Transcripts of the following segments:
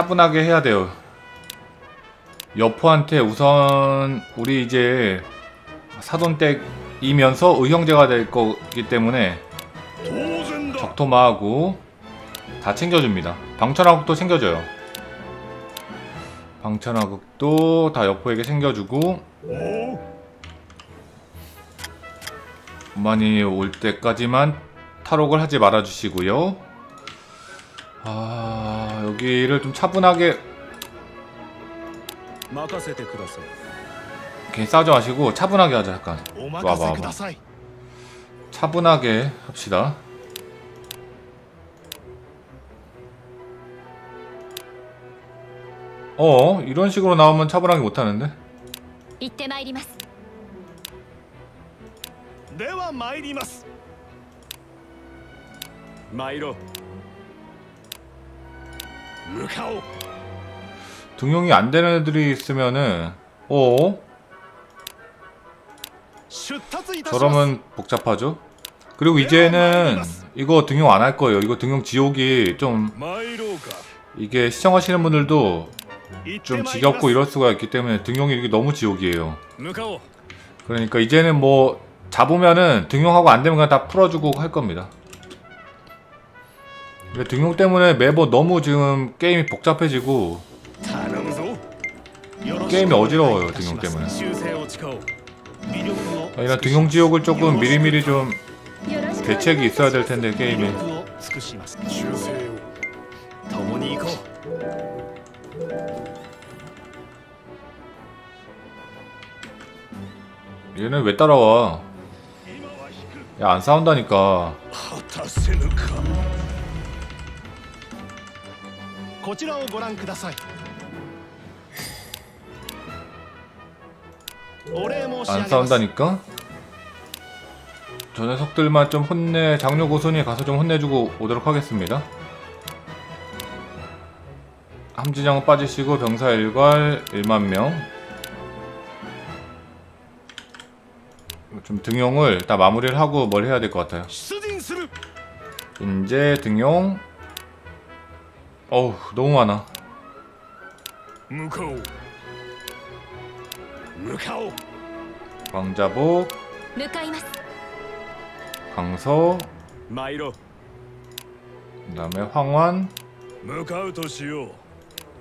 차분하게 해야 돼요. 여포한테 우선 우리 이제 사돈댁이면서 의형제가 될 거기 때문에 적토마하고 다 챙겨줍니다. 방천하국도 챙겨줘요. 방천하국도 다 여포에게 챙겨주고 많이 올 때까지만 탈옥을 하지 말아주시고요. 아 여기를 좀 차분하게 이렇게 싸우지 마시고 차분하게 하자 약간. 와봐 와봐 차분하게 합시다. 어 이런 식으로 나오면 차분하게 못하는데? では参ります. 参ろう 등용이 안 되는 애들이 있으면은 어? 오. 저러면 복잡하죠? 그리고 이제는 이거 등용 안 할 거예요. 이거 등용 지옥이 좀 이게 시청하시는 분들도 좀 지겹고 이럴 수가 있기 때문에 등용이 이게 너무 지옥이에요. 그러니까 이제는 뭐 잡으면은 등용하고 안 되면 그냥 다 풀어주고 할 겁니다. 등용 때문에 매번 너무 지금 게임이 복잡해지고 게임이 어지러워요 등용 때문에. 이런 등용 지옥을 조금 미리미리 좀 대책이 있어야 될 텐데 게임에. 얘는 왜 따라와? 야 안 싸운다니까. 果たせぬかこちらをご覧くださいお礼申し上げ 안 ます 싸운다니까? 저 녀석들만 좀 혼내 장료 고순이 가서 좀 혼내주고 오도록 하겠습니다. 함지장 빠지시고 병사 일괄 1만 명. 좀 등용을 다 마무리를 하고 뭘 해야 될 것 같아요. 出陣する 인재 등용. 어우 너무 많아. 광자복 강서 그 다음에 황환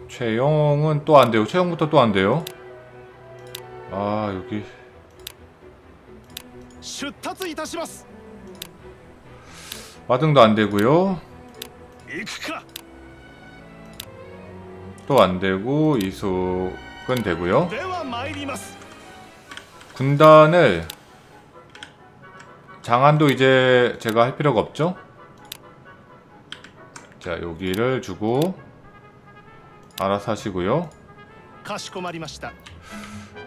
최영은 또 안돼요. 최영부터 또 안돼요. 아 여기. 마등도 안되고요. 이크카. 또 안되고 이속은 되고요. 군단을 장안도 이제 제가 할 필요가 없죠? 자 여기를 주고 알아서 하시고요.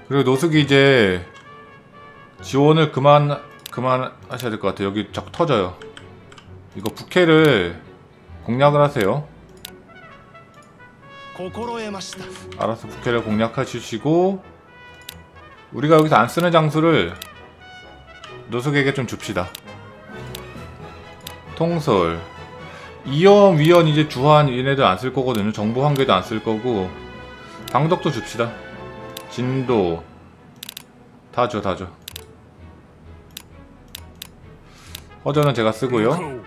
그리고 노숙이 이제 지원을 그만 그만 하셔야 될 것 같아요. 여기 적 터져요. 이거 부캐를 공략을 하세요. 알아서 국회를 공략하시고 우리가 여기서 안 쓰는 장소를 노숙에게 좀 줍시다. 통솔 이염, 위원 이제 주한 얘네들 안 쓸 거거든요. 정보 한개도 안 쓸 거고 방덕도 줍시다. 진도 다 줘, 다 줘. 허전은 제가 쓰고요. 음, 음.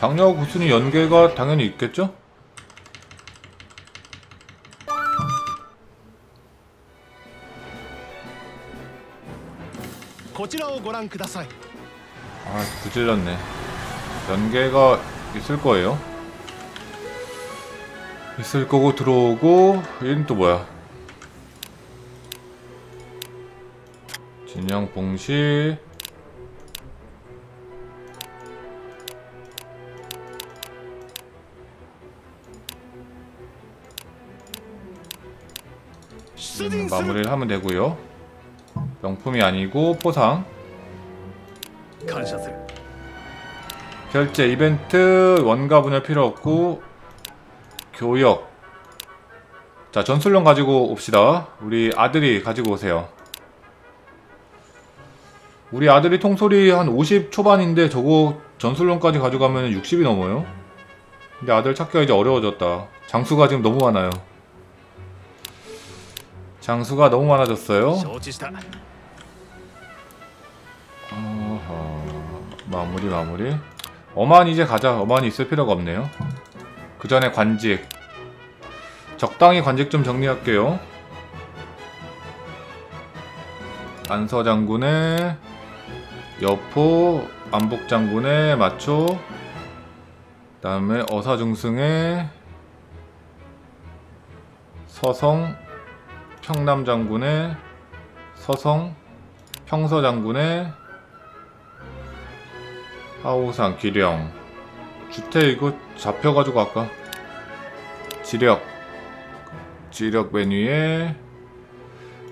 장녀와 고순이 연계가 당연히 있겠죠? 아, 구질렀네. 연계가 있을 거예요. 있을 거고 들어오고 얘는 또 뭐야? 진영 봉시 마무리를 하면 되고요. 명품이 아니고 포상. 결제 이벤트 원가 분할 필요 없고 교역. 자 전술론 가지고 옵시다. 우리 아들이 가지고 오세요. 우리 아들이 통솔이 한 50 초반인데 저거 전술론까지 가져가면 60이 넘어요? 근데 아들 찾기가 이제 어려워졌다. 장수가 지금 너무 많아요. 장수가 너무 많아졌어요. 어허... 마무리 마무리. 어만 이제 가자. 어만 있을 필요가 없네요. 그 전에 관직. 적당히 관직 좀 정리할게요. 안서 장군의 여포, 안복 장군의 마초, 다음에 어사중승의 서성, 평남 장군의 서성, 평서 장군의 하우산 기령. 주택 이거 잡혀가지고 아까 지력 지력 메뉴에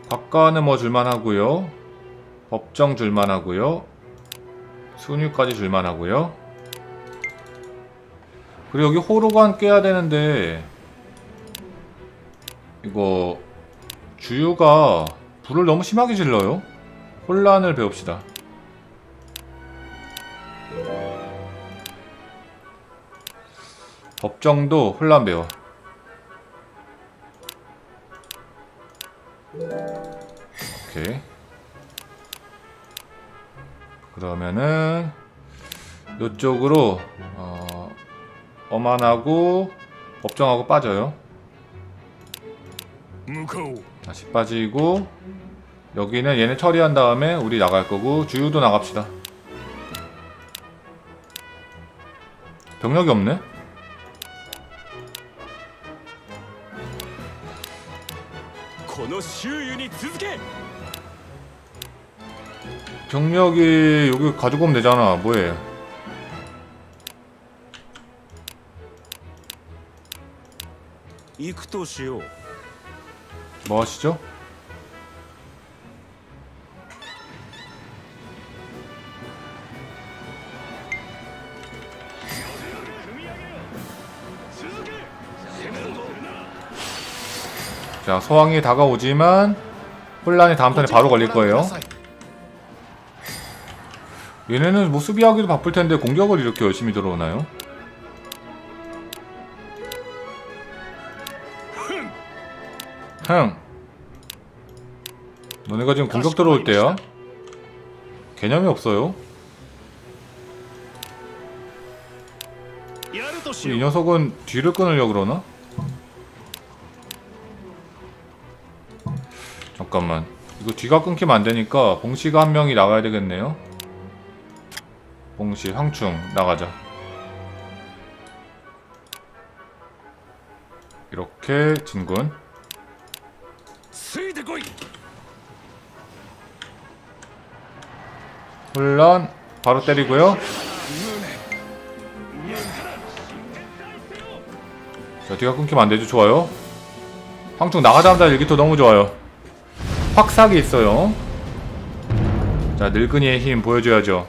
곽가는 뭐 줄만하고요. 법정 줄만하고요. 순위까지 줄만하고요. 그리고 여기 호로관 깨야 되는데 이거 주유가 불을 너무 심하게 질러요? 혼란을 배웁시다. 법정도 혼란 배워. 오케이. 그러면은 이쪽으로 어, 어만하고 법정하고 빠져요. 무거워. 다시 빠지고 여기는 얘네 처리한 다음에 우리 나갈 거고 주유도 나갑시다. 병력이 없네? 병력이 여기 가지고 오면 되잖아. 뭐해? 이크토시오. 뭐 하시죠? 자, 소왕이 다가오지만 혼란이 다음 턴에 바로 걸릴 거예요. 얘네는 뭐 수비하기도 바쁠 텐데 공격을 이렇게 열심히 들어오나요? 형 너네가 지금 공격 들어올 때야 개념이 없어요. 이 녀석은 뒤를 끊으려고 그러나? 잠깐만. 이거 뒤가 끊기면 안되니까 봉씨가 한 명이 나가야 되겠네요. 봉씨 황충 나가자. 이렇게 진군. 혼란 바로 때리고요. 자, 뒤가 끊기면 안 되죠. 좋아요. 황충 나가자마자 일기토 너무 좋아요. 확삭이 있어요. 자, 늙은이의 힘 보여줘야죠.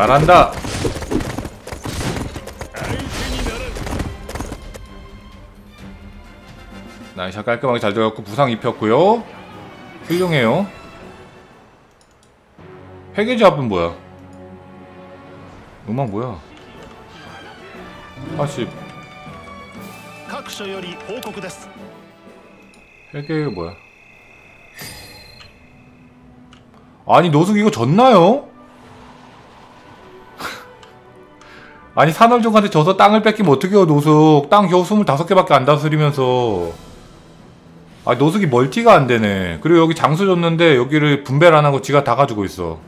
잘한다. 나이샷 깔끔하게 잘 들어갔고 부상 입혔고요. 훌륭해요. 회계지 앞은 뭐야? 음악 뭐야? 아, 80 회계 뭐야? 아니 노숙 이거 졌나요? 아니 산월족한테 져서 땅을 뺏기면 어떡해요 노숙. 땅 겨우 25개밖에 안 다스리면서. 아 노숙이 멀티가 안 되네. 그리고 여기 장수 줬는데 여기를 분배를 안 하고 지가 다 가지고 있어.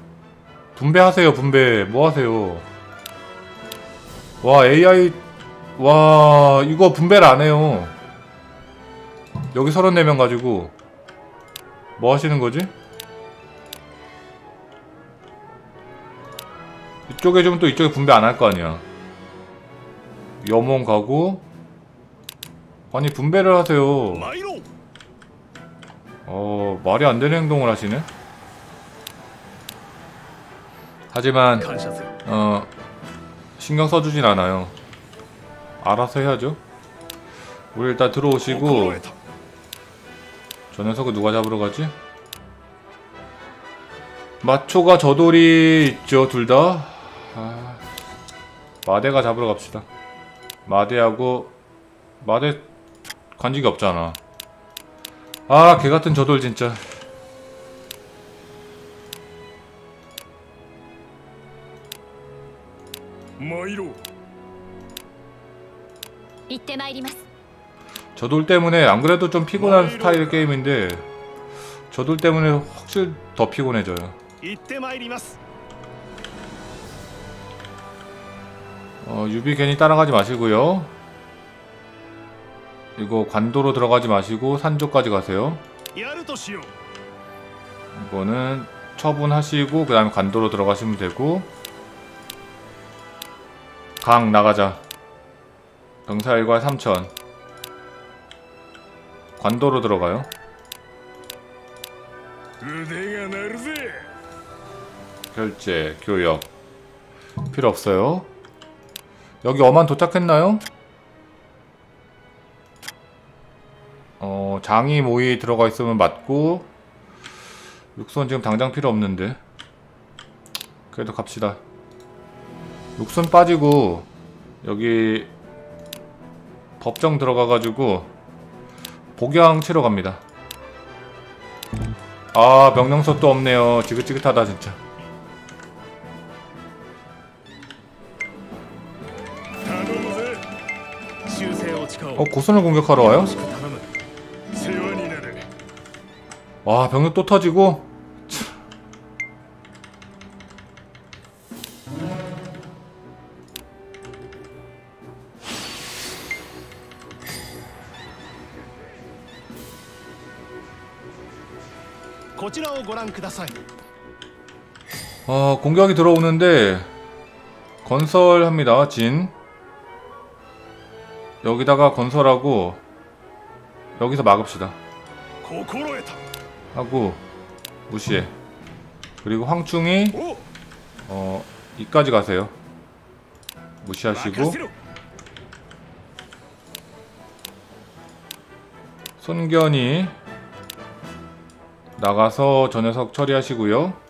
분배하세요 분배. 뭐 하세요? 와 AI 와 이거 분배를 안 해요. 여기 34명 가지고. 뭐 하시는 거지? 이쪽에 좀 또 이쪽에 분배 안 할 거 아니야. 염원 가고. 아니 분배를 하세요. 어 말이 안 되는 행동을 하시네. 하지만 어 신경 써주진 않아요. 알아서 해야죠. 우리 일단 들어오시고. 저 녀석을 누가 잡으러 가지? 마초가 저돌이 있죠 둘다. 아, 마대가 잡으러 갑시다. 마대하고 마대 관직이 없잖아. 아 개같은 저돌 진짜. 저돌 때문에 안 그래도 좀 피곤한 스타일 게임인데 저돌 때문에 확실히 더 피곤해져요. 이때 마이리마스. 어, 유비 괜히 따라가지 마시고요. 이거 관도로 들어가지 마시고 산조까지 가세요. 이거는 처분하시고 그 다음에 관도로 들어가시면 되고 강 나가자. 병사 일만 3천 관도로 들어가요. 결제, 교역 필요 없어요. 여기 어만 도착했나요? 어 장이 모이 들어가 있으면 맞고 육선 지금 당장 필요 없는데. 그래도 갑시다. 육선 빠지고 여기 법정 들어가가지고 복양 치러 갑니다. 아 명령서 또 없네요. 지긋지긋하다 진짜 어 고선을 공격하러 와요? 와 병력 또 터지고 어 공격이 들어오는데 건설합니다 진 여기다가 건설하고 여기서 막읍시다. 하고 무시해. 그리고 황충이 어 이까지 가세요. 무시하시고. 손견이 나가서 저 녀석 처리하시고요.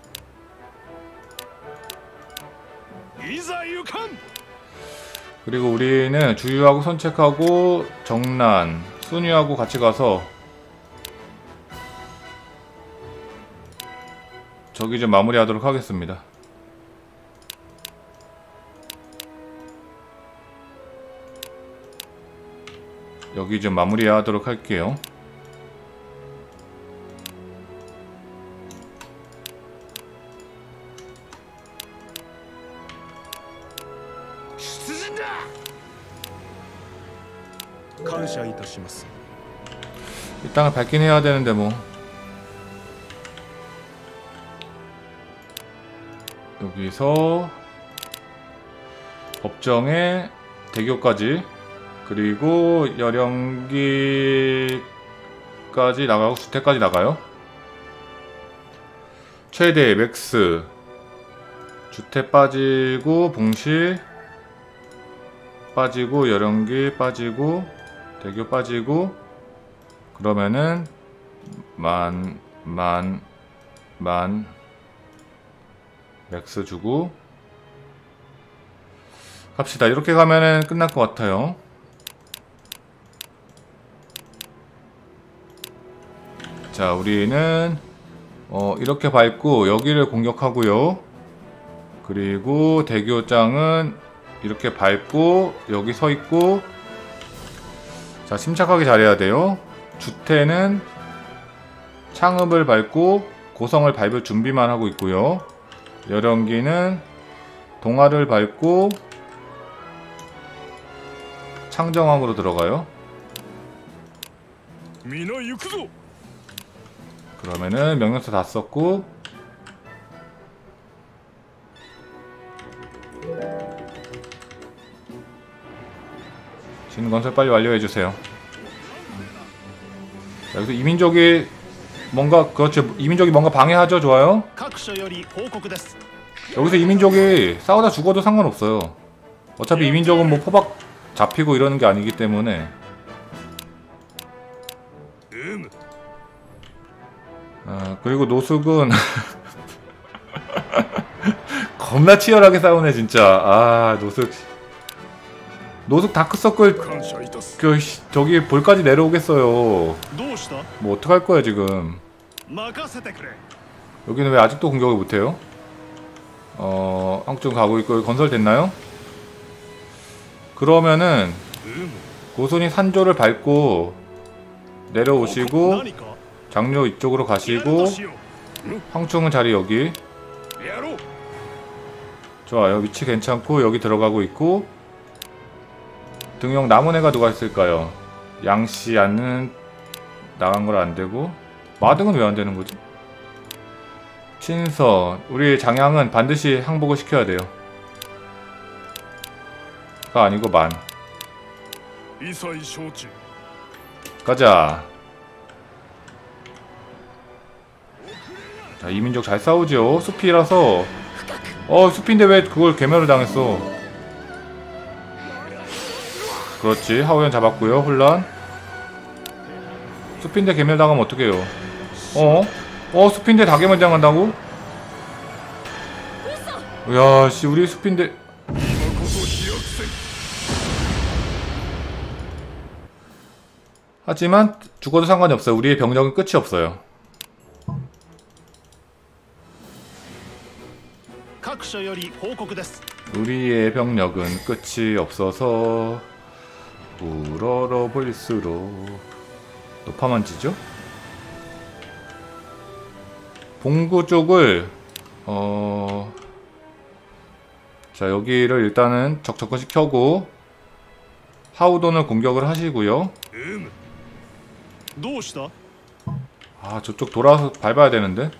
그리고 우리는 주유하고 선책하고 정란, 순유하고 같이 가서 저기 좀 마무리하도록 하겠습니다. 여기 좀 마무리하도록 할게요. 땅을 밟긴 해야 되는데 뭐. 여기서 법정에 대교까지 그리고 여령기까지 나가고 주태까지 나가요. 최대 max 주태 빠지고 봉실 빠지고 여령기 빠지고 대교 빠지고 그러면은 만, 만, 만 max 주고 갑시다. 이렇게 가면은 끝날 것 같아요. 자, 우리는 어, 이렇게 밟고 여기를 공격하고요. 그리고 대교장은 이렇게 밟고 여기 서 있고 자, 침착하게 잘해야 돼요. 주태는 창업을 밟고 고성을 밟을 준비만 하고 있고요. 여령기는 동화를 밟고 창정왕으로 들어가요. 그러면은 명령서 다 썼고 지금 건설 빨리 완료해주세요. 여기서 이민족이 뭔가 그렇죠. 이민족이 뭔가 방해하죠 좋아요? 여기서 이민족이 싸우다 죽어도 상관없어요. 어차피 이민족은 뭐 포박 잡히고 이러는 게 아니기 때문에. 아 그리고 노숙은 겁나 치열하게 싸우네 진짜. 아 노숙 노숙 다크서클 그 저기 볼까지 내려오겠어요. 뭐, 뭐 어떡할 거야 지금? 여기는 왜 아직도 공격을 못해요? 어... 한국 가고 있고 건설됐나요? 그러면은 고손이 산조를 밟고 내려오시고 어, 장료 이쪽으로 가시고 황충은 자리 여기. 좋아요. 위치 괜찮고 여기 들어가고 있고 등용 남은 애가 누가 있을까요? 양씨 안는 나간 걸 안되고 마등은 왜 안되는 거지? 친서 우리 장양은 반드시 항복을 시켜야 돼요. 가 아니고 만. 가자. 자 이민족 잘 싸우죠 숲이라서. 어 숲인데 왜 그걸 괴멸을 당했어? 그렇지. 하우현 잡았고요. 혼란. 수핀데 개멸당하면 어떡해요? 어? 어 숲인데 다 개멸당한다고? 야씨 우리 수핀데. 하지만 죽어도 상관이 없어요. 우리의 병력은 끝이 없어요. 우리의 병력은 끝이 없어서 우러러 볼수록 높아만지죠? 봉구 쪽을 어... 자 여기를 일단은 적적거시켜고 하우돈을 공격을 하시고요. 아 저쪽 돌아서 밟아야 되는데.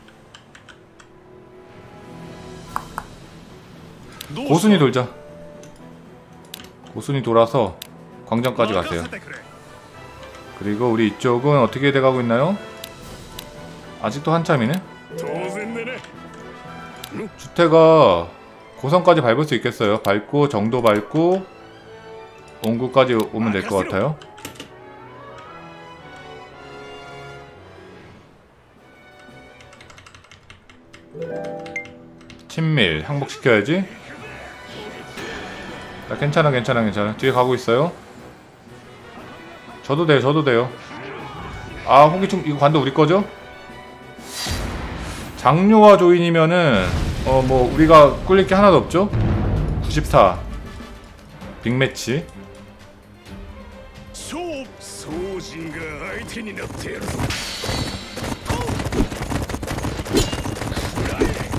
고순이 돌자. 고순이 돌아서 광장까지 가세요. 아, 그리고 우리 이쪽은 어떻게 돼가고 있나요? 아직도 한참이네? 주택가 고성까지 밟을 수 있겠어요? 밟고 정도 밟고 온구까지 오면 될 것 같아요. 친밀 항복시켜야지. 자, 괜찮아 괜찮아 괜찮아. 뒤에 가고 있어요. 저도 돼요 저도 돼요. 아 홍기충 이거 관도 우리 거죠? 장료와 조인이면은 어 뭐 우리가 꿀릴 게 하나도 없죠? 94 빅매치.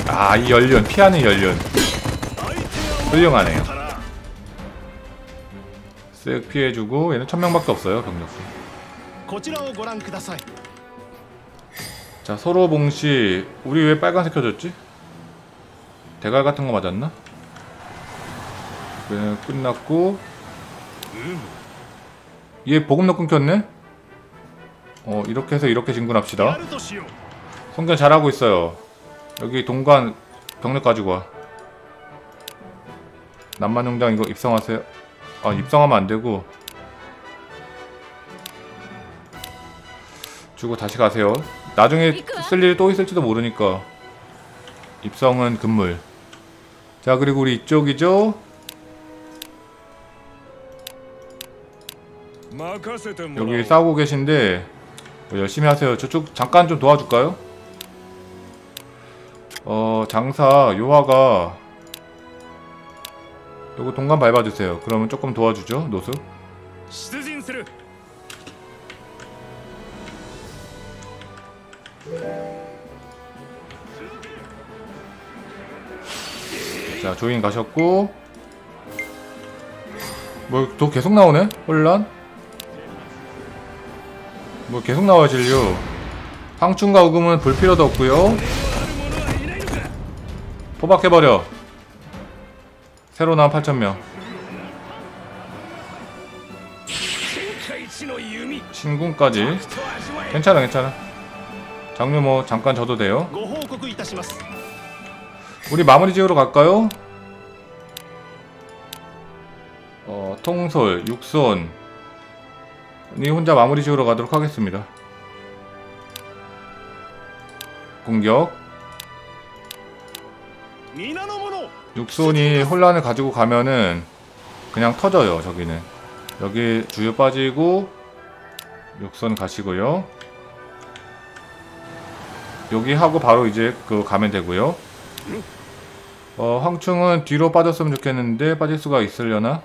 아이 연륜 피하는 연륜. 훌륭하네요. 쓱 피해주고 얘는 천명밖에 없어요 병력수. 자 서로 봉시 우리 왜 빨간색 켜졌지? 대갈 같은 거 맞았나? 얘는 끝났고. 얘 보급력 끊겼네? 어 이렇게 해서 이렇게 진군합시다. 성전 잘하고 있어요. 여기 동간 병력 가지고 와. 남만용장 이거 입성하세요. 아 입성하면 안되고. 주고 다시 가세요. 나중에 쓸 일이 또 있을지도 모르니까. 입성은 금물. 자 그리고 우리 이쪽이죠? 여기 싸우고 계신데 뭐 열심히 하세요. 저쪽 잠깐 좀 도와줄까요? 어 장사 요화가 요거 동감 밟아주세요. 그러면 조금 도와주죠 노수? 자 조인 가셨고. 뭐또 계속 나오네? 혼란? 뭐 계속 나와 진료. 황충과 우금은 볼 필요도 없고요. 포박해버려. 새로 나온 8천 명. 신군까지. 괜찮아, 괜찮아. 장류 뭐 잠깐 져도 돼요. 우리 마무리 지으러 갈까요? 어, 통솔, 육손. 니 혼자 마무리 지으러 가도록 하겠습니다. 공격. 육손이 혼란을 가지고 가면은 그냥 터져요 저기는. 여기 주유 빠지고 육손 가시고요. 여기 하고 바로 이제 그 가면 되고요. 어, 황충은 뒤로 빠졌으면 좋겠는데 빠질 수가 있으려나?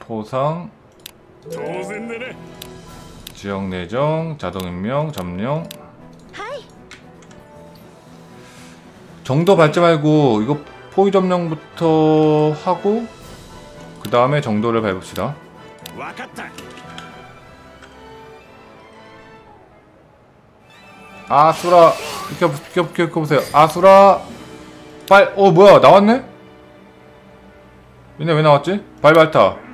보상. 지역 내정, 자동 임명, 점령. 정도 밟지 말고 이거 포위 점령부터 하고 그 다음에 정도를 밟읍시다. 아수라 비켜 비켜 비켜 비켜 보세요. 아수라 빨. 어 뭐야 나왔네? 얘네 왜 나왔지? 발발타.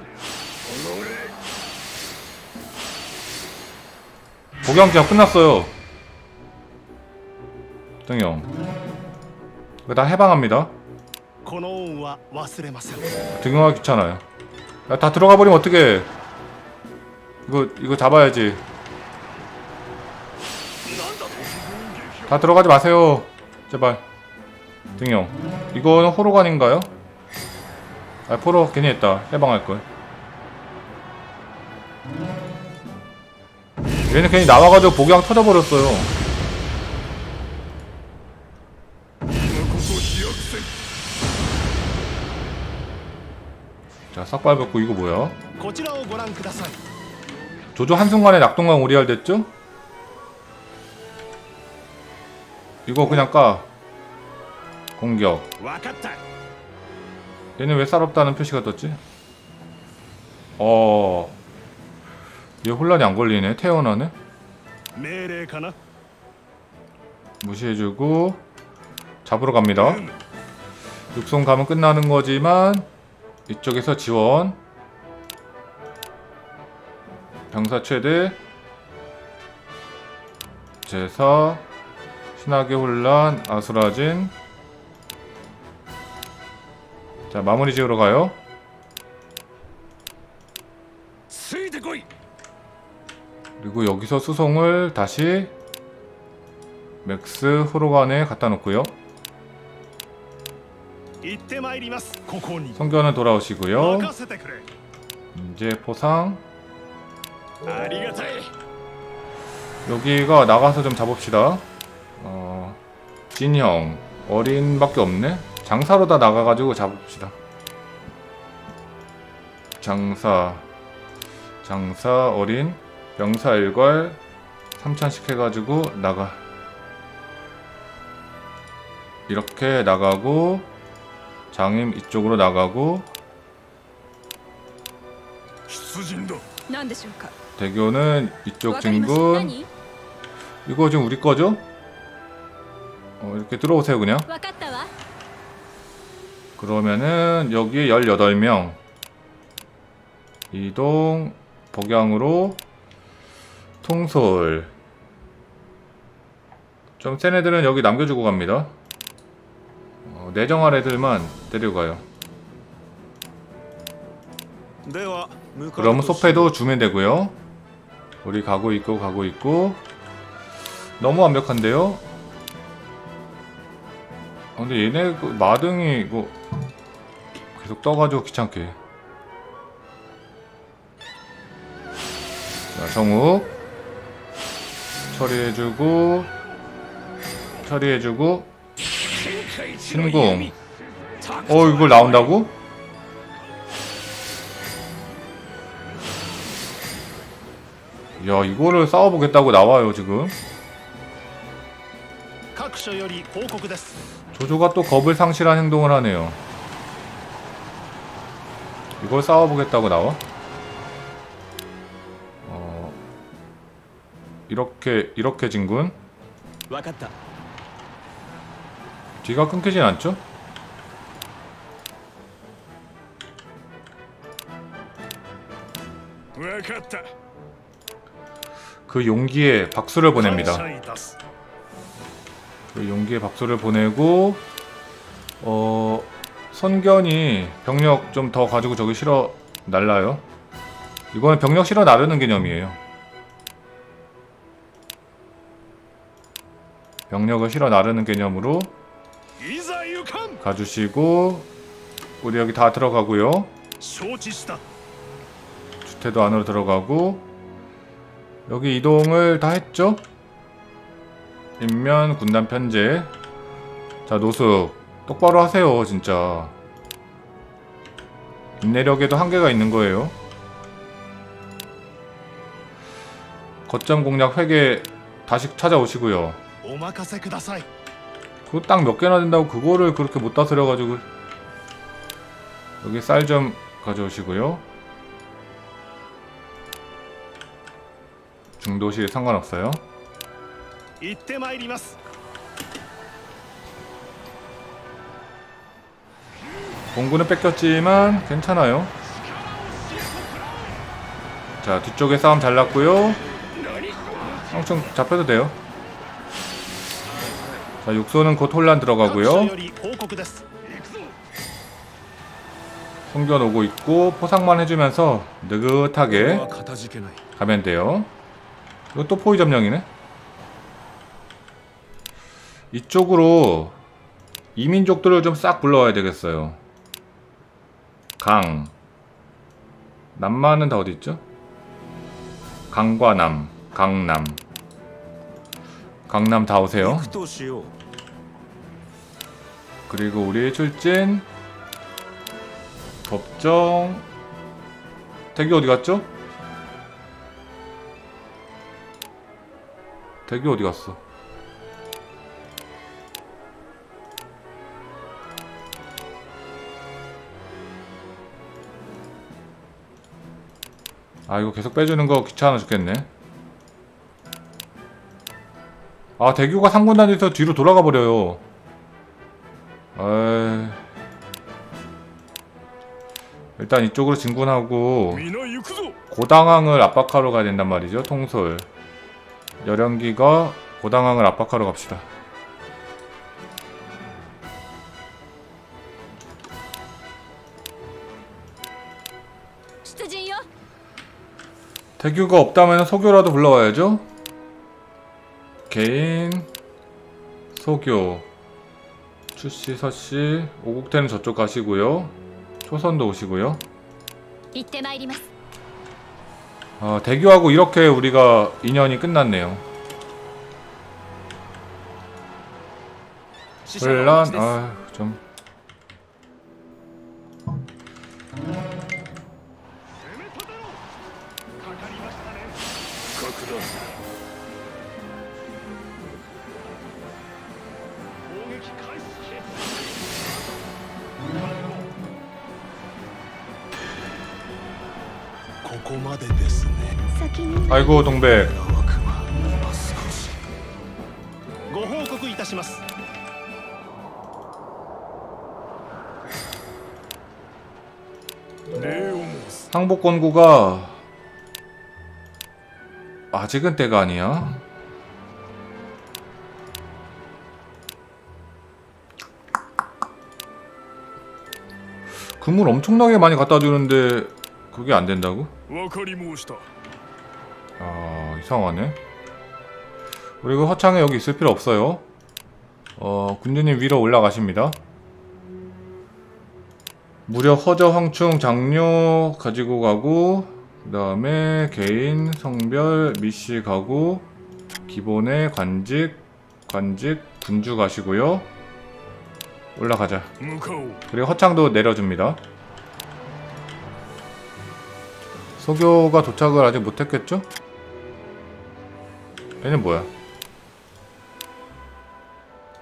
목양지가 끝났어요. 등용 나 해방합니다. 등용하기 귀찮아요. 야, 다 들어가버리면 어떡해. 이거 이거 잡아야지. 다 들어가지 마세요. 제발. 등용. 이건 호로간인가요? 아 포로 괜히 했다. 해방할걸. 얘는 괜히 나와가지고 복양 터져버렸어요. 자 삭발 받고 이거 뭐야? 조조 한순간에 낙동강 오리알 됐죠? 이거 그냥 까. 공격. 얘는 왜 쌀없다는 표시가 떴지? 어... 얘 혼란이 안 걸리네. 태어나네. 무시해주고 잡으러 갑니다. 육성 가면 끝나는 거지만 이쪽에서 지원. 병사 최대. 제사. 신학의 혼란. 아수라진. 자 마무리 지으러 가요. 그리고 여기서 수송을 다시 max 호로관에 갖다 놓고요. 성견은 돌아오시고요. 이제 포상 여기가 나가서 좀 잡읍시다. 어, 진형 어린밖에 없네. 장사로 다 나가가지고 잡읍시다. 장사 장사 어린 명사 일괄 3천씩 해가지고 나가. 이렇게 나가고 장임 이쪽으로 나가고 대교는 이쪽 진군 이거 지금 우리 거죠? 어, 이렇게 들어오세요 그냥. 그러면은 여기 18명. 이동 복양으로 통솔. 좀 센 애들은 여기 남겨주고 갑니다. 어, 내정할 애들만 데리고 가요. では 그러면 소패도 주면 되고요. 우리 가고 있고 가고 있고. 너무 완벽한데요? 아, 근데 얘네 그 마등이 이거 계속 떠가지고 귀찮게. 자 정욱 처리해주고 처리해주고 신공 어 이걸 나온다고? 야 이거를 싸워보겠다고 나와요 지금 조조가 또 겁을 상실한 행동을 하네요 이걸 싸워보겠다고 나와? 이렇게 이렇게 진군? 뒤가 끊기진 않죠? 그 용기에 박수를 보냅니다. 그 용기에 박수를 보내고 어... 선견이 병력 좀 더 가지고 저기 실어 날라요. 이거는 병력 실어 나르는 개념이에요. 병력을 실어 나르는 개념으로 가주시고 우리 여기 다 들어가고요. 주태도 안으로 들어가고 여기 이동을 다 했죠? 인면 군단 편제. 자 노숙. 똑바로 하세요 진짜. 인내력에도 한계가 있는 거예요. 거점 공략 회계 다시 찾아오시고요. 오마카세 딱몇 개나 된다고 그거를 그렇게 못 다스려 가지고 여기 쌀 좀 가져오시고요. 중도시 상관없어요. 공군은 뺏겼지만 괜찮아요. 자 뒤쪽에 싸움 잘 났고요. 엄청 잡혀도 돼요. 자, 육소는 곧 혼란 들어가고요. 숨겨놓고 있고 포상만 해주면서 느긋하게 가면 돼요. 이거 또 포위 점령이네. 이쪽으로 이민족들을 좀 싹 불러와야 되겠어요. 강 남만은 다 어디 있죠? 강과 남, 강남 강남 다 오세요. 그리고 우리의 출진 법정 대기 어디 갔죠? 대기 어디 갔어? 아 이거 계속 빼주는 거 귀찮아 죽겠네 아 대규가 상군단에서 뒤로 돌아가 버려요. 에이... 일단 이쪽으로 진군하고 고당항을 압박하러 가야 된단 말이죠 통솔. 열연기가 고당항을 압박하러 갑시다. 대규가 없다면 소교라도 불러와야죠? 개인 소교. 출시 서씨 오국태는 저쪽 가시고요. 초선도 오시고요. 아, 대교하고 이렇게 우리가 인연이 끝났네요. 혼란 아, 좀 아이고 동백. 항복권구가 아직은 때가 아니야. 금을 엄청나게 많이 갖다 주는데 그게 안 된다고? 아 이상하네. 그리고 허창에 여기 있을 필요 없어요. 어 군주님 위로 올라가십니다. 무려 허저 황충 장료 가지고 가고 그 다음에 개인 성별 미시 가고 기본의 관직 관직 군주 가시고요. 올라가자. 그리고 허창도 내려줍니다. 소교가 도착을 아직 못했겠죠? 얘는 뭐야?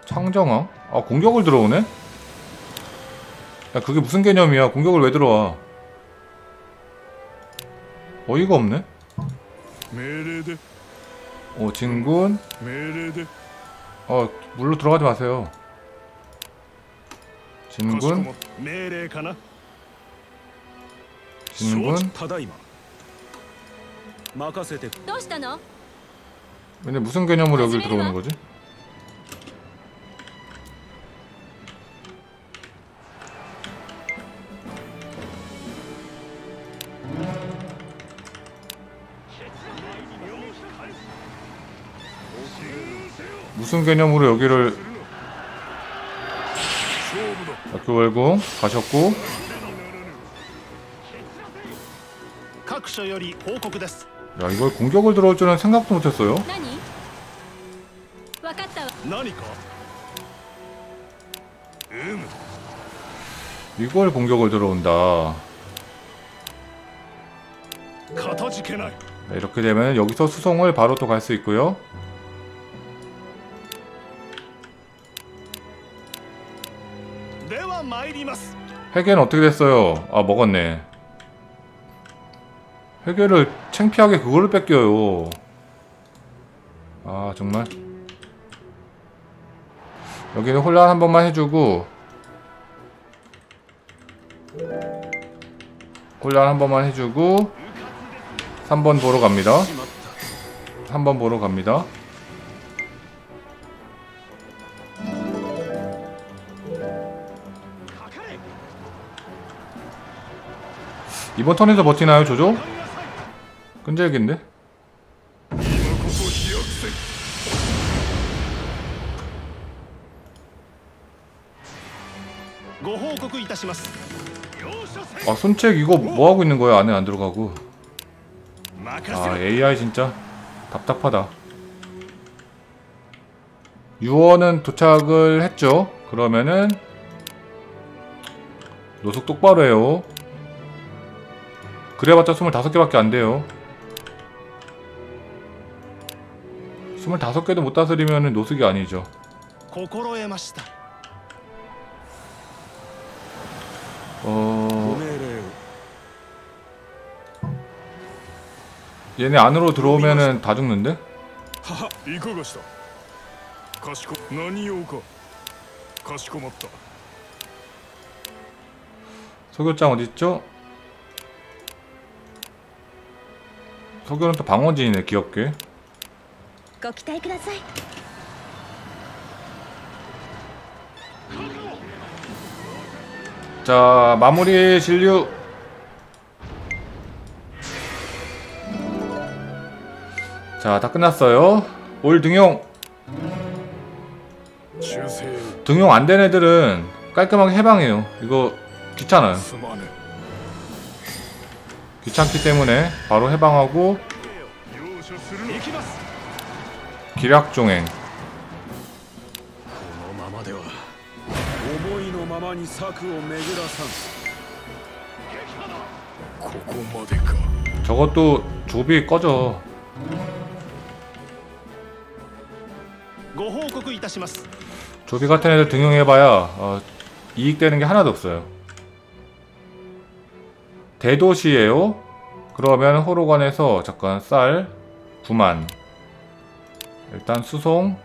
창정왕? 아 공격을 들어오네? 야 그게 무슨 개념이야? 공격을 왜 들어와? 어이가 없네? 어 진군? 어 물로 들어가지 마세요. 진군? 진군? 근데 무슨 개념으로 여기 들어오는 거지? 무슨 개념으로 여기를 학교 월공 가셨고 各所より報告です 야 이걸 공격을 들어올 줄은 생각도 못했어요. 이걸 공격을 들어온다. 네, 이렇게 되면 여기서 수송을 바로 또 갈 수 있고요. 해계는 어떻게 됐어요? 아 먹었네. 해계를 창피하게 그거를 뺏겨요. 아 정말. 여기는 혼란 한 번만 해주고 혼란 한 번만 해주고 3번 보러 갑니다. 3번 보러 갑니다. 이번 턴에서 버티나요, 조조? 끈적인데? 그 그 그 아 손책 이거 뭐하고 있는 거야? 안에 안 들어가고. 아 AI 진짜 답답하다. 유언은 도착을 했죠? 그러면은 노숙 똑바로 해요. 그래봤자 25개밖에 안 돼요. 25개도 못 다스리면 노숙이 아니죠 어... 얘네 안으로 들어오면은 다 죽는데? 소교장 어딨죠? 소교는 또 방어진이네 귀엽게. ご期待ください 자 마무리 진류 자 다 끝났어요 올 등용 忠誠 등용 안 된 애들은 깔끔하게 해방해요 이거 귀찮아요 すまぬ 귀찮기 때문에 바로 해방하고 기략종행. 저것도 조비 꺼져. 조비 같은 애들 등용해봐야 어, 이익되는 게 하나도 없어요. 대도시예요? 그러면 호로관에서 잠깐 쌀 9만. 일단 수송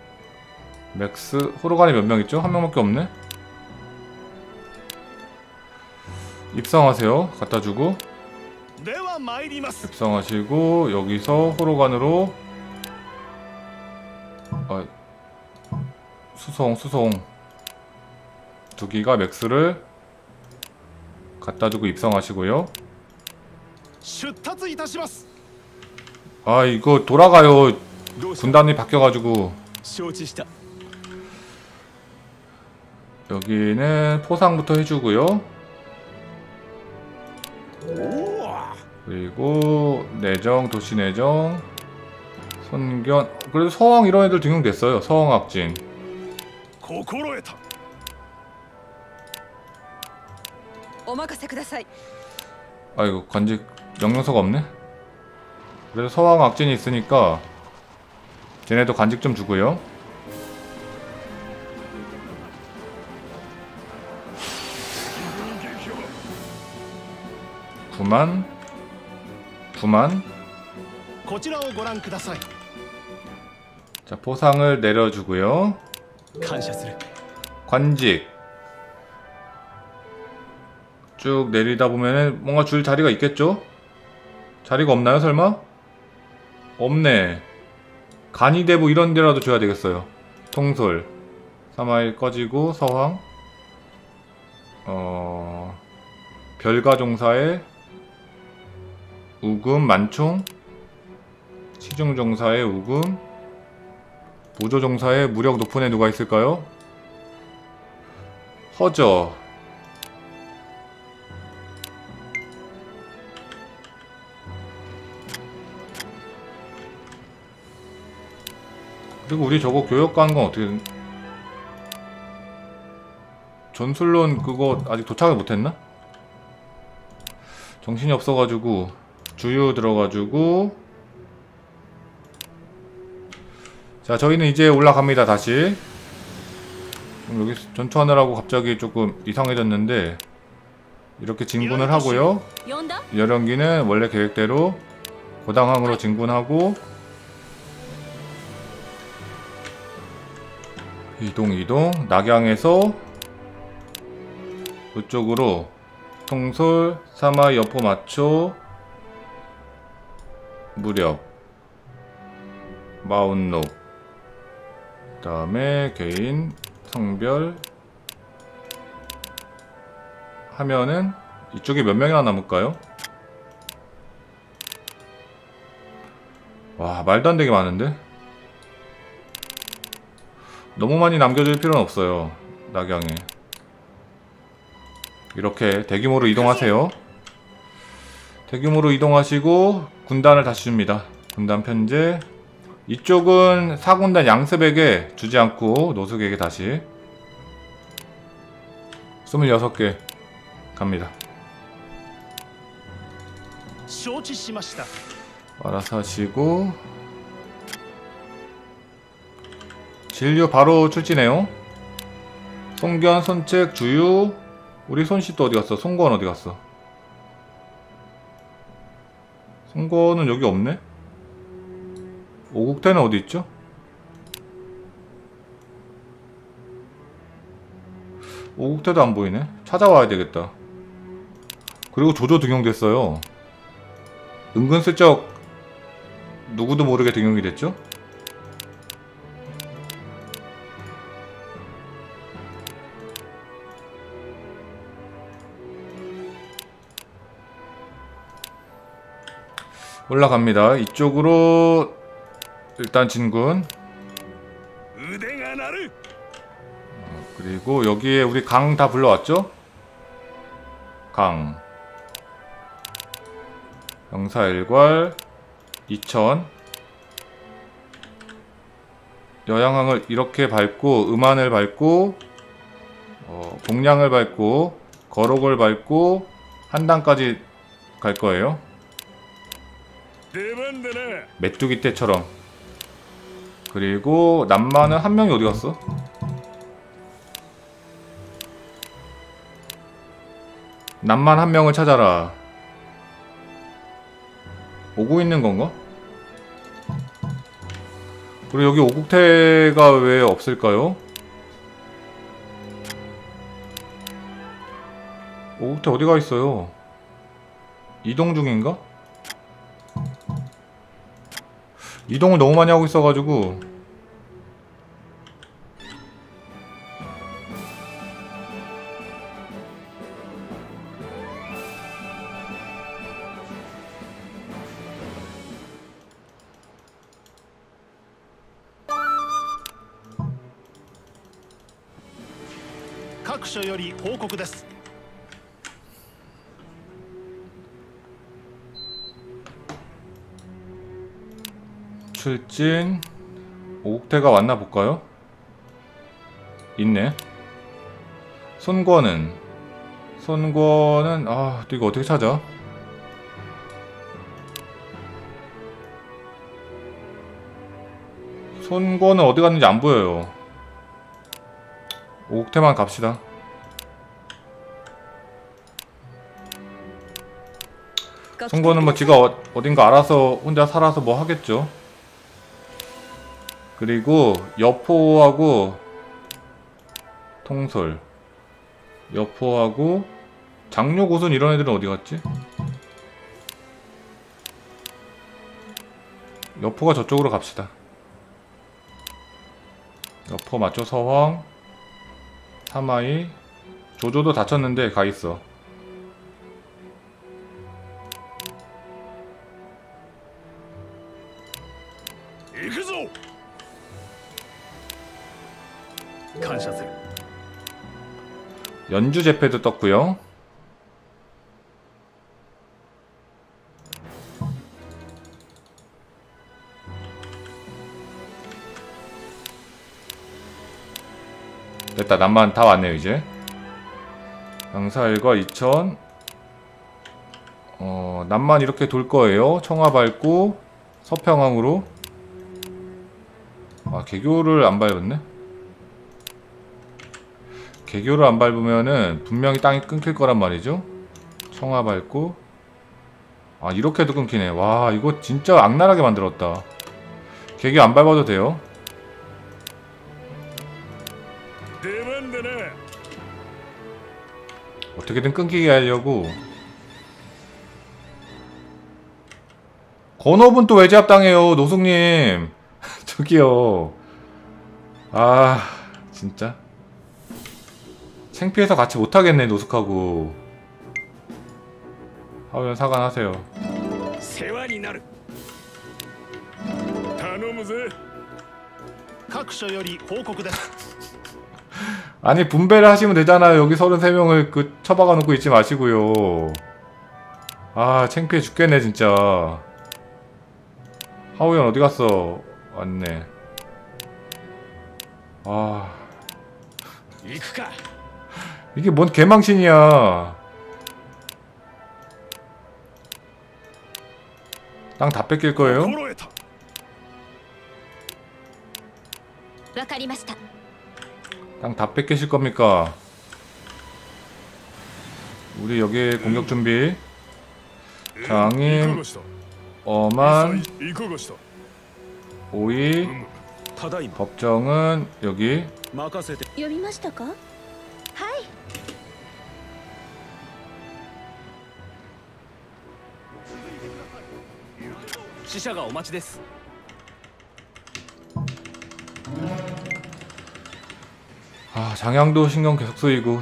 max 호로관이 몇 명 있죠? 한 명밖에 없네? 입성하세요. 갖다주고. 입성하시고 여기서 호로간으로. 아, 어, 수송 수송. 두기가 맥스를 갖다주고 입성하시고요. 아 이거 돌아가요. 분단이 바뀌어가지고 여기는 포상부터 해주고요. 그리고 내정, 도시 내정 선견. 그래도 서왕 이런 애들 등용됐어요. 서왕 악진. 아이고 관직 영영서가 없네? 그래서 서왕 악진이 있으니까 쟤네도 간직 좀 주고요. 9만 9만. 자 포상을 내려주고요. 관직. 쭉 내리다 보면은 뭔가 줄 자리가 있겠죠? 자리가 없나요 설마? 없네. 간이대부 이런 데라도 줘야 되겠어요. 통솔. 사마일 꺼지고 서황. 어... 별가종사의 우금 만총. 시중종사의 우금. 보조종사의 무력 높은 애 누가 있을까요? 허저 그리고 우리 저거 교역 가는 건 어떻게 된... 전술론 그거 아직 도착을 못했나? 정신이 없어가지고 주유 들어가지고 자 저희는 이제 올라갑니다 다시. 여기 전투하느라고 갑자기 조금 이상해졌는데 이렇게 진군을 하고요. 열연기는 원래 계획대로 고당항으로 진군하고 이동 이동. 낙양에서 이쪽으로 통솔 사마 여포 마초 무력 마운로 그 다음에 개인 성별. 하면은 이쪽에 몇 명이나 남을까요? 와 말도 안 되게 많은데 너무 많이 남겨줄 필요는 없어요 낙양에. 이렇게 대규모로 이동하세요. 대규모로 이동하시고 군단을 다시 줍니다. 군단 편제. 이쪽은 사군단 양습에게 주지 않고 노숙에게 다시 26개 갑니다. 알아서 하시고 진료 바로 출지네요 송견, 손책, 주유 우리 손씨 또 어디 갔어? 송건 어디 갔어? 송건은 여기 없네? 오국태는 어디 있죠? 오국태도 안 보이네 찾아와야 되겠다 그리고 조조 등용됐어요 은근슬쩍 누구도 모르게 등용이 됐죠? 올라갑니다. 이쪽으로 일단 진군. 그리고 여기에 우리 강 다 불러왔죠? 강. 영사 일괄 2000 여양항을 이렇게 밟고 음안을 밟고 어, 공량을 밟고 거록을 밟고 한단까지 갈 거예요. 메뚜기 때처럼 그리고 남만은 한 명이 어디 갔어? 남만 한 명을 찾아라 오고 있는 건가? 그리고 여기 오국태가 왜 없을까요? 오국태 어디가 있어요? 이동 중인가? 이동을 너무 많이 하고 있어가지고「 제가 왔나 볼까요? 있네. 손권은? 손권은 아 이거 어떻게 찾아? 손권은 어디 갔는지 안 보여요. 옥테만 갑시다. 손권은 뭐 지가 어, 딘가 알아서 혼자 살아서 뭐 하겠죠? 그리고 여포하고 통솔, 여포하고 장료 고순 이런 애들은 어디 갔지? 여포가 저쪽으로 갑시다. 여포 맞죠? 서황, 사마이, 조조도 다쳤는데 가 있어. 연주 재패도 떴고요. 됐다. 남만 다 왔네요, 이제. 양사일과 2000. 어, 남만 이렇게 돌 거예요. 청하 밟고 서평항으로. 아, 개교를 안 밟았네. 개교를 안 밟으면은 분명히 땅이 끊길 거란 말이죠? 성화 밟고. 아 이렇게도 끊기네. 와 이거 진짜 악랄하게 만들었다. 개교 안 밟아도 돼요? 어떻게든 끊기게 하려고. 건업은 또왜 제압 당해요 노숙님? 저기요. 아 진짜? 생피해서 같이 못하겠네 노숙하고. 하면 사과하세요. 아니 분배를 하시면 되잖아요. 여기 33명을 그 처박아 놓고 있지 마시고요. 아 창피해 죽겠네 진짜. 하우연 어디갔어? 왔네. 아. 이크가 이게 뭔 개망신이야. 땅 다 뺏길 거예요? 땅 다 뺏기실 겁니까? 우리 여기 공격 준비. 장인 어만 오이 법정은 여기. 死者がお待ちです 아, 장양도 신경 계속 쓰이고.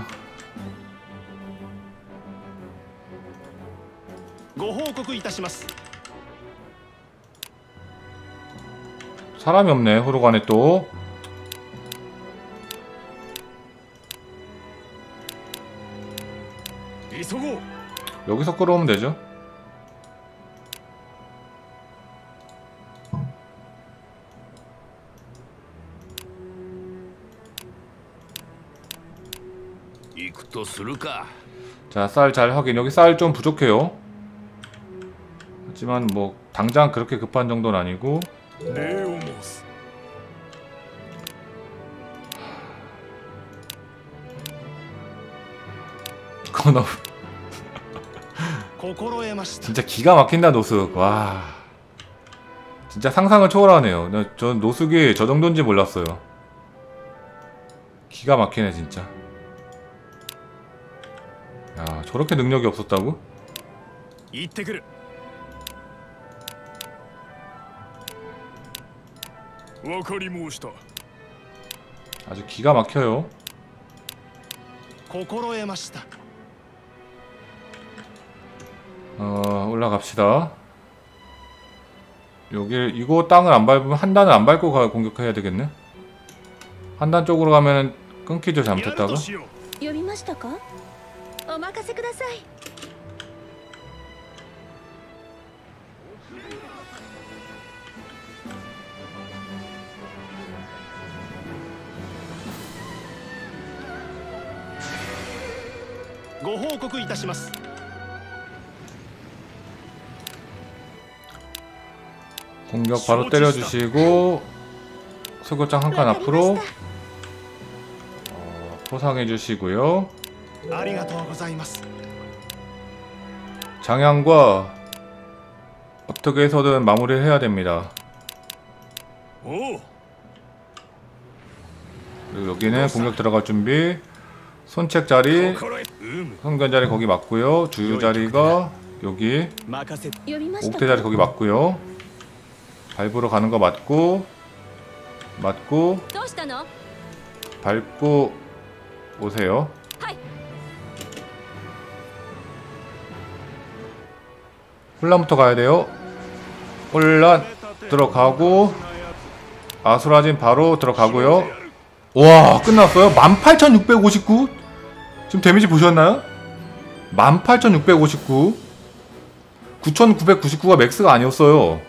ご報告いたします 사람이 없네, 호로관에 또.急ごう 여기서 끌어오면 되죠. 두를까? 자, 쌀 잘 확인. 여기 쌀 좀 부족해요. 하지만 뭐 당장 그렇게 급한 정도는 아니고. 네오모스. 진짜 기가 막힌다 노숙. 와. 진짜 상상을 초월하네요. 전 노숙이 저 정도인지 몰랐어요. 기가 막히네 진짜. 저렇게 능력이 없었다고? 이때 그르. 와카리모시다. 아주 기가 막혀요. 고코로에마시다. 어, 올라갑시다. 여길 이거 땅을 안 밟으면 한 단을 안 밟고 가, 공격해야 되겠네. 한 단 쪽으로 가면 끊기죠 잘못했다가. お任せくださいご報告いたします 공격 바로 때려주시고 소교장 한 칸 わかりま 앞으로 した 어, 포상해 주시고요. 장양과 어떻게 해서든 마무리를 해야 됩니다. 그리고 여기는 공격 들어갈 준비. 손책 자리, 선견 음. 자리 거기 맞고요. 주유 자리가 여기. 옥대 자리 거기 맞고요. 밟으러 가는 거 맞고 맞고 밟고 오세요. 혼란부터 가야 돼요. 혼란 들어가고 아수라진 바로 들어가고요. 와 끝났어요. 18,659 지금 데미지 보셨나요? 18,659 9,999가 맥스가 아니었어요.